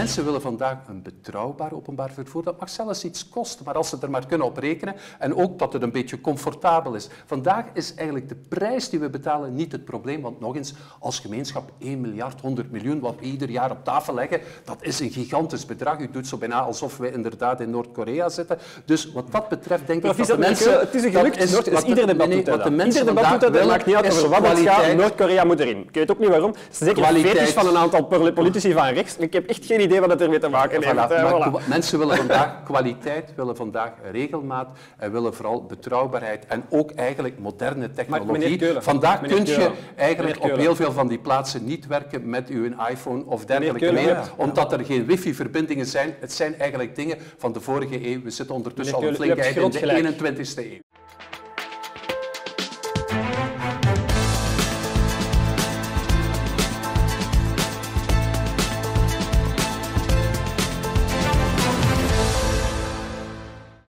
Mensen willen vandaag een betrouwbaar openbaar vervoer. Dat mag zelfs iets kosten, maar als ze er maar kunnen op rekenen en ook dat het een beetje comfortabel is. Vandaag is eigenlijk de prijs die we betalen niet het probleem, want nog eens, als gemeenschap 1 miljard 100 miljoen, wat we ieder jaar op tafel leggen, dat is een gigantisch bedrag. U doet zo bijna alsof we inderdaad in Noord-Korea zitten. Dus wat dat betreft denk ik dat de mensen... Het is een geluk, dat Noord- wat is ieder de- debat nee, doet dat. de Ieder mensen debat vandaag doet dat, het maakt niet uit is over wat het gaat. Noord-Korea moet erin. Ik weet ook niet waarom. Zeker Kwaliteit. van een aantal poli- politici van rechts. Ik heb echt geen idee wat het ermee te maken heeft. Voilà, Eh, maar voilà. kwa- Mensen willen vandaag kwaliteit, willen vandaag regelmaat en willen vooral betrouwbaarheid en ook eigenlijk moderne technologie. Keulen, vandaag kun je eigenlijk op heel veel van die plaatsen niet werken met uw iPhone of dergelijke Keulen, meer, ja. omdat er geen wifi-verbindingen zijn. Het zijn eigenlijk dingen van de vorige eeuw. We zitten ondertussen al een eind in de gelijk. 21ste eeuw.